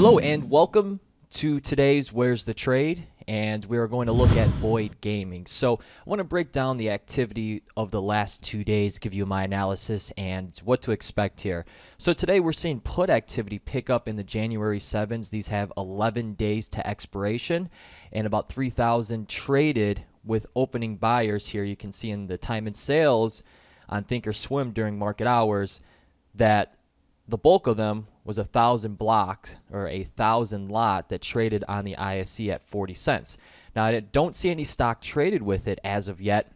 Hello and welcome to today's Where's the Trade and we are going to look at Boyd Gaming. So I want to break down the activity of the last two days, give you my analysis and what to expect here. So today we're seeing put activity pick up in the January 7s. These have 11 days to expiration and about 3,000 traded with opening buyers here. You can see in the time and sales on Thinkorswim during market hours that the bulk of them was a thousand blocks or a thousand lot that traded on the ISE at 40 cents. Now, I don't see any stock traded with it as of yet,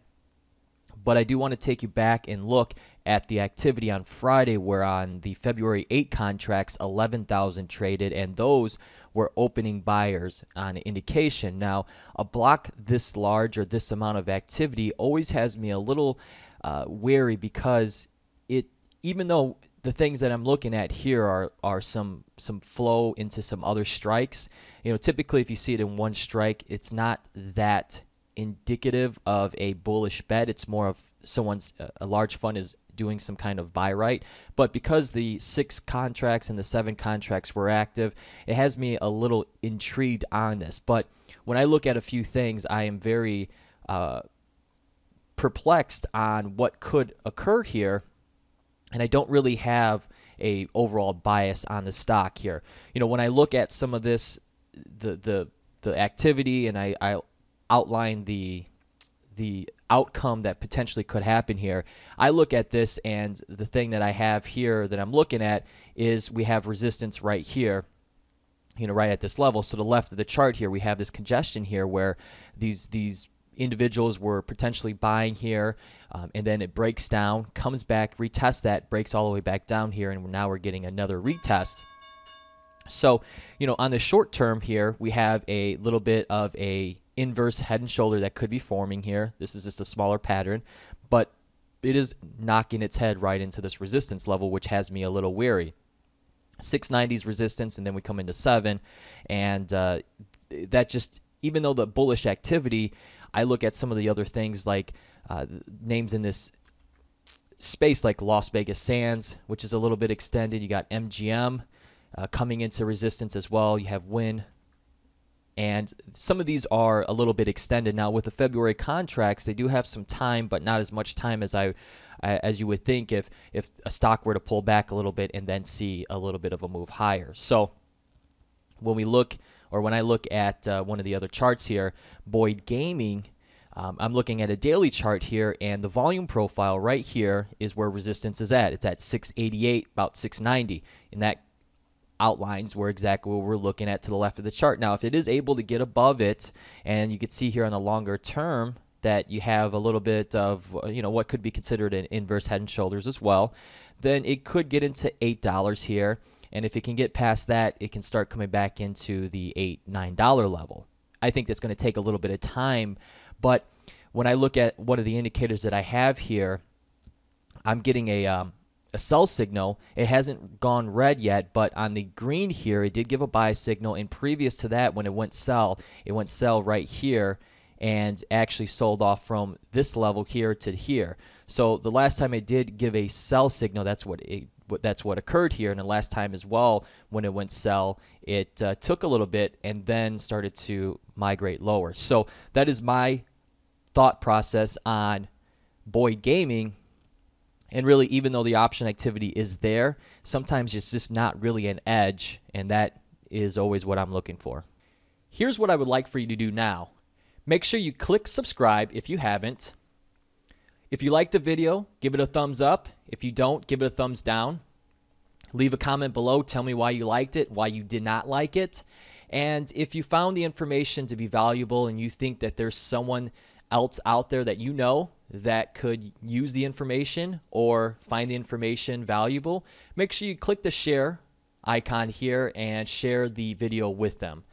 but I do want to take you back and look at the activity on Friday, where on the February 8 contracts, 11,000 traded, and those were opening buyers on indication. Now, a block this large or this amount of activity always has me a little uh, wary because it, even though the things that I'm looking at here are are some some flow into some other strikes. You know, typically if you see it in one strike, it's not that indicative of a bullish bet. It's more of someone's a large fund is doing some kind of buy-write. But because the six contracts and the seven contracts were active, it has me a little intrigued on this. But when I look at a few things, I am very uh, perplexed on what could occur here and I don't really have a overall bias on the stock here. You know, when I look at some of this, the the the activity, and I, I outline the the outcome that potentially could happen here. I look at this, and the thing that I have here that I'm looking at is we have resistance right here you know right at this level so the left of the chart here we have this congestion here where these these individuals were potentially buying here, um, and then it breaks down, comes back, retests that, breaks all the way back down here, and now we're getting another retest. So, you know, on the short term here, we have a little bit of a inverse head and shoulder that could be forming here. This is just a smaller pattern, but it is knocking its head right into this resistance level, which has me a little weary. 690s resistance, and then we come into 7, and uh, that just, even though the bullish activity I look at some of the other things like uh, names in this space like Las Vegas Sands, which is a little bit extended. You got MGM uh, coming into resistance as well. You have Wynn. And some of these are a little bit extended. Now, with the February contracts, they do have some time, but not as much time as I as you would think if if a stock were to pull back a little bit and then see a little bit of a move higher. So when we look or when I look at uh, one of the other charts here, Boyd Gaming, um, I'm looking at a daily chart here, and the volume profile right here is where resistance is at. It's at 688, about 690, and that outlines where exactly what we're looking at to the left of the chart. Now, if it is able to get above it, and you can see here on the longer term that you have a little bit of, you know, what could be considered an inverse head and shoulders as well, then it could get into $8 here. And if it can get past that, it can start coming back into the eight, nine dollar level. I think that's going to take a little bit of time, but when I look at one of the indicators that I have here, I'm getting a um, a sell signal. It hasn't gone red yet, but on the green here, it did give a buy signal. And previous to that, when it went sell, it went sell right here and actually sold off from this level here to here. So the last time it did give a sell signal, that's what it that's what occurred here. And the last time as well, when it went sell, it uh, took a little bit and then started to migrate lower. So that is my thought process on Boyd Gaming. And really, even though the option activity is there, sometimes it's just not really an edge, and that is always what I'm looking for. Here's what I would like for you to do now. Make sure you click subscribe if you haven't. If you like the video, give it a thumbs up. If you don't, give it a thumbs down. Leave a comment below. Tell me why you liked it, why you did not like it. And if you found the information to be valuable and you think that there's someone else out there that you know that could use the information or find the information valuable, make sure you click the share icon here and share the video with them.